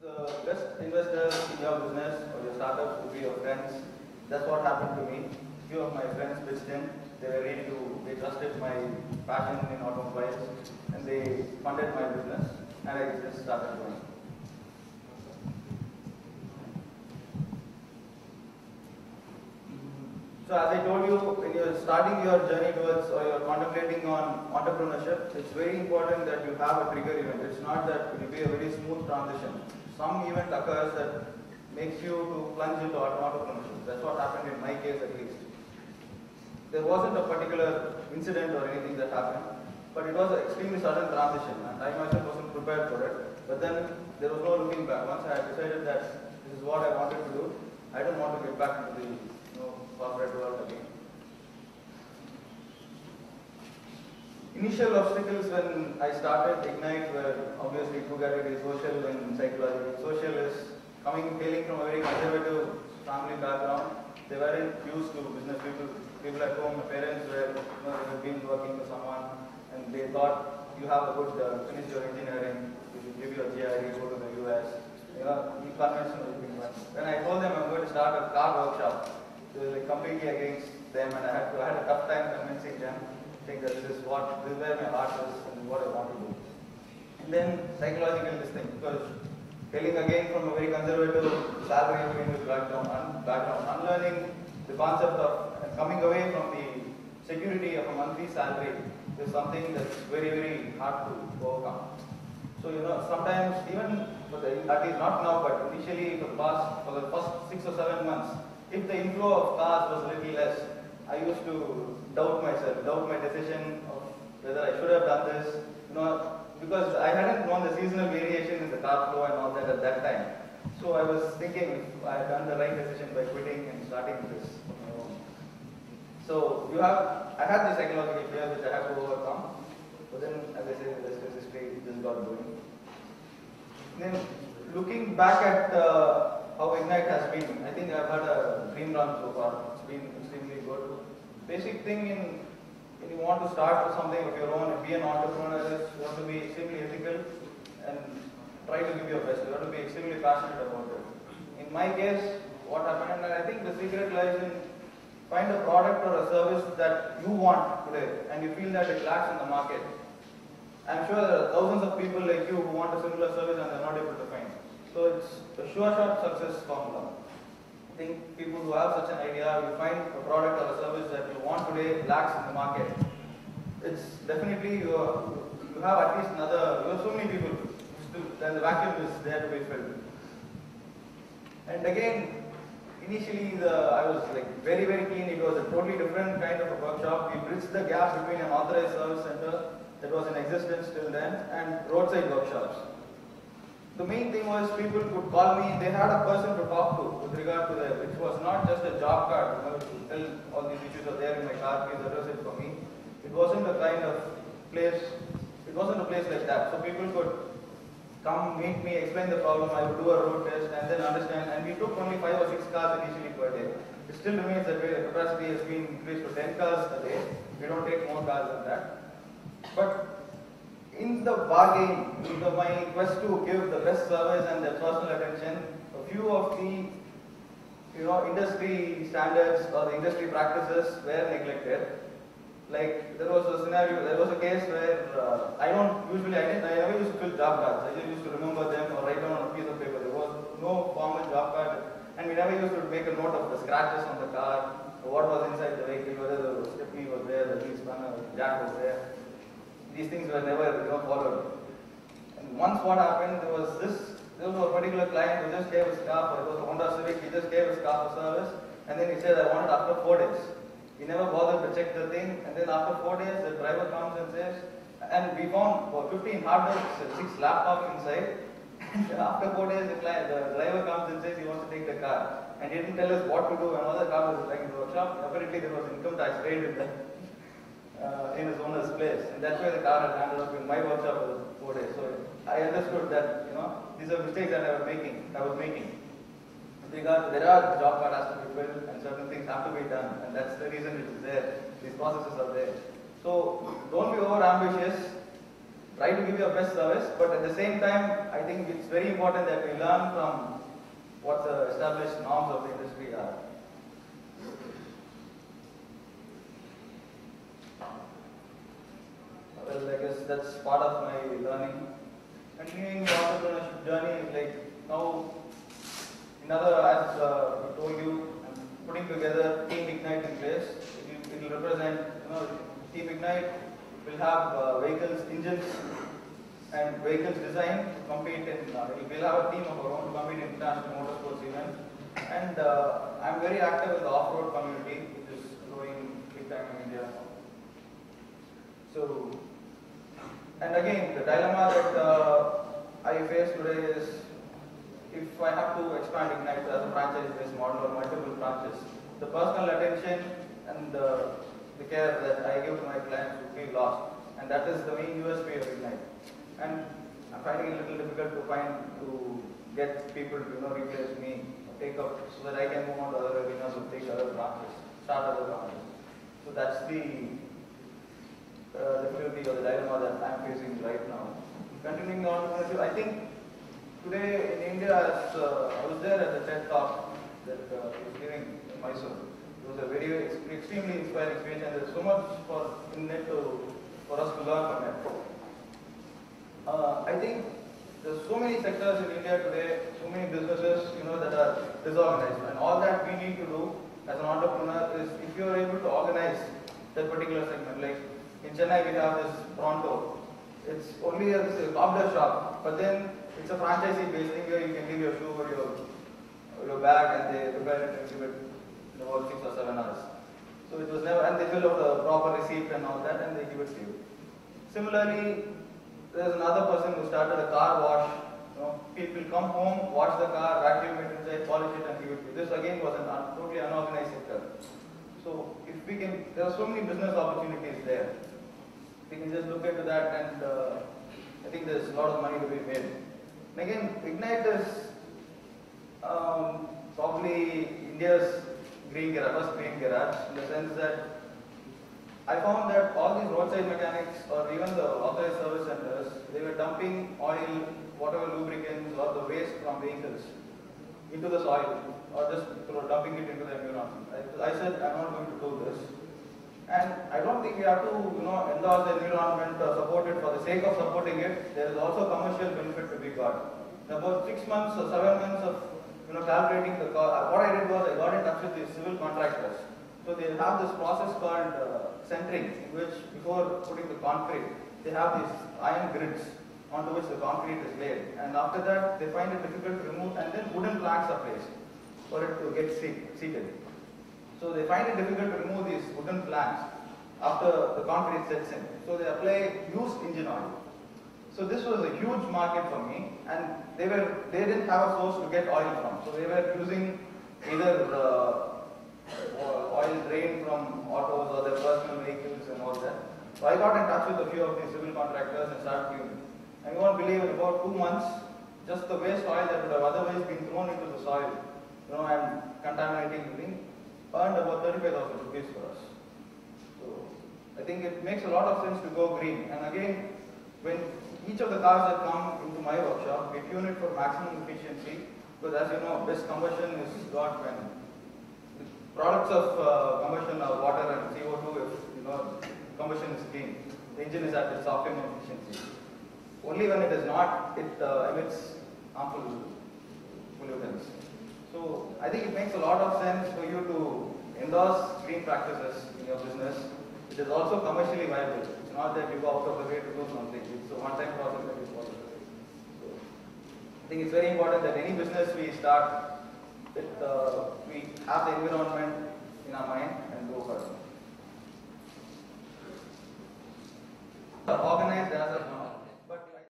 The best investors in your business or your startup would be your friends. That's what happened to me. Few of my friends pitched in. They were ready to, they trusted my passion in automobiles and they funded my business and I just started going. So as I told you, when you're starting your journey towards or you're contemplating on entrepreneurship, it's very important that you have a trigger event. It's not that it will be a very smooth transition. Some event occurs that makes you to plunge into entrepreneurship. That's what happened in my case at least. There wasn't a particular incident or anything that happened, but it was an extremely sudden transition and I myself wasn't prepared for it. But then there was no looking back. Once I had decided that this is what I wanted to do, I didn't want to get back into the you know, corporate world again. Initial obstacles when I started Ignite were obviously two categories, social and psychological. Social is coming, hailing from a very conservative family background. They weren't used to business people. People at home, parents were, you know, have been working for someone and they thought you have a good, uh, finish your engineering, you should give your GRE, go to the US. You know, the conventional thing. When I told them I'm going to start a car workshop, they were like completely against them and I had, to, I had a tough time convincing them think that this is what, this is where my heart is and what I want to do. And then psychological this thing, because hailing again from a very conservative salary background, un, background, unlearning the concept of coming away from the security of a monthly salary is something that's very, very hard to overcome. So, you know, sometimes even, for the, at least not now, but initially for the past, for the first six or seven months, if the inflow of cars was a little less, I used to doubt myself, doubt my decision of whether I should have done this, you know, because I hadn't known the seasonal variation in the car flow and all that at that time. So I was thinking if I had done the right decision by quitting and starting this. So you have, I had the psychological fear which I had to overcome. But then, as I said, the is history, just got going. Then, looking back at uh, Oh, how Ignite has been, I think I've had a dream run so far. It's been extremely good. Basic thing in when you want to start with something of your own be an entrepreneur you have to be extremely ethical and try to give your best. You have to be extremely passionate about it. In my case, what happened, and I think the secret lies in find a product or a service that you want today and you feel that it lacks in the market. I'm sure there are thousands of people like you who want a similar service and they're not able to find. So it's a sure shot success formula. I think people who have such an idea, you find a product or a service that you want today lacks in the market. It's definitely you, you have at least another, you have so many people, still, then the vacuum is there to be filled. And again, initially the, I was like very very keen, it was a totally different kind of a workshop. We bridged the gap between an authorized service center that was in existence till then and roadside workshops. The main thing was people could call me, they had a person to talk to with regard to that, which was not just a job card, you know, tell all these issues are there in my car, please address it for me. It wasn't a kind of place, it wasn't a place like that. So people could come meet me, explain the problem, I would do a road test and then understand. And we took only five or six cars initially per day. It still remains that way. The capacity has been increased to 10 cars a day. We don't take more cars than that. But in the bargain, in the, my quest to give the best service and the personal attention, a few of the you know, industry standards or the industry practices were neglected. Like there was a scenario, there was a case where uh, I don't usually, I didn't, I never used to fill job cards. I just used to remember them or write down on a piece of paper. There was no formal job card, and we never used to make a note of the scratches on the car, what was inside the vehicle, whether the stepney was there, the wheel spanner, jack was there. These things were never you know, followed. And once what happened, there was this, there was a particular client who just gave his car, for, it was a Honda Civic, he just gave his car for service, and then he said, I want it after four days. He never bothered to check the thing, and then after four days, the driver comes and says, and we found about 15 hard disks, six laptops inside, after four days, the, client, the driver comes and says he wants to take the car, and he didn't tell us what to do, the car was like in the workshop. Apparently, there was income tax paid in the uh, in his owner's place. And that's where the car had ended up in my workshop for four days. So I understood that, you know, these are mistakes that I was making. I was making. Regard there are job card has to be filled and certain things have to be done. And that's the reason it is there. These processes are there. So don't be over ambitious. try to give your best service, but at the same time, I think it's very important that we learn from what the established norms of the industry are. Well, I guess that's part of my learning. Continuing the entrepreneurship journey, like now, another, as uh, I told you, I'm putting together Team Ignite in place. It will, represent, you know, Team Ignite will have uh, vehicles, engines, and vehicles design compete in, uh, we'll have a team of our own compete in international motorsports events. And uh, I'm very active in the off-road community, which is growing big time in India. So, and again, the dilemma that uh, I face today is if I have to expand Ignite as a franchise-based model or multiple branches, the personal attention and the, the care that I give to my clients would be lost. And that is the main USP of Ignite. And I'm finding it a little difficult to find, to get people to, you know, replace me, take up, so that I can move on to other arenas or take other branches, start other branches. So that's the uh, difficulty or the dilemma that I'm facing right now. Continuing on, I think today in India, as, uh, I was there at the TED talk that uh, was giving in Mysore. It was a very extremely inspiring speech, and there's so much for in it to, for us to learn from it. Uh, I think there's so many sectors in India today, so many businesses, you know, that are disorganized, and all that we need to do as an entrepreneur is if you are able to organize that particular segment, like in Chennai we have this Pronto. It's only a, a cobbler shop, but then it's a franchisee based thing where you can give your shoe or your your bag and they repair it and give it in about six or seven hours. So it was never, and they fill out the proper receipt and all that and they give it to you. Similarly, there's another person who started a car wash. You know, people come home, wash the car, vacuum it inside, polish it and give it to you. This again was un, totally unorganized sector. So if we can, there are so many business opportunities there. We can just look into that and uh, I think there's a lot of money to be made. And again, Ignite is um, probably India's green garage, first green garage in the sense that I found that all these roadside mechanics or even the authorized service centers, they were dumping oil, whatever lubricants or the waste from vehicles into the soil or just dumping it into the environment. I, I said, I'm not going to do this. And I don't think we have to, you know, endorse the environment or support it for the sake of supporting it. There is also commercial benefit to be got. In about six months or seven months of, you know, calculating the cost, what I did was I got in touch with the civil contractors. So they have this process called uh, centering, in which before putting the concrete, they have these iron grids onto which the concrete is laid. And after that, they find it difficult to remove, and then wooden planks are placed for it to get seated. So they find it difficult to remove these wooden planks after the concrete sets in. So they apply used engine oil. So this was a huge market for me, and they were they didn't have a source to get oil from. So they were using either uh, oil drained from autos or their personal vehicles and all that. So I got in touch with a few of these civil contractors and started it. And you won't believe in about two months, just the waste oil that would have otherwise been thrown into the soil, you know, and contaminating the earned about 35,000 rupees for us. So I think it makes a lot of sense to go green. And again, when each of the cars that come into my workshop, we tune it for maximum efficiency. Because as you know, best combustion is got when the products of uh, combustion are water and CO2 if you know combustion is clean. The engine is at its optimum efficiency. Only when it is not, it uh, emits harmful pollutants. So I think it makes a lot of sense for you to endorse green practices in your business. It is also commercially viable. It's not that you go out of the way to do something. It's a one-time process that you follow. So I think it's very important that any business we start with, uh, we have the environment in our mind and go for it. Organized as a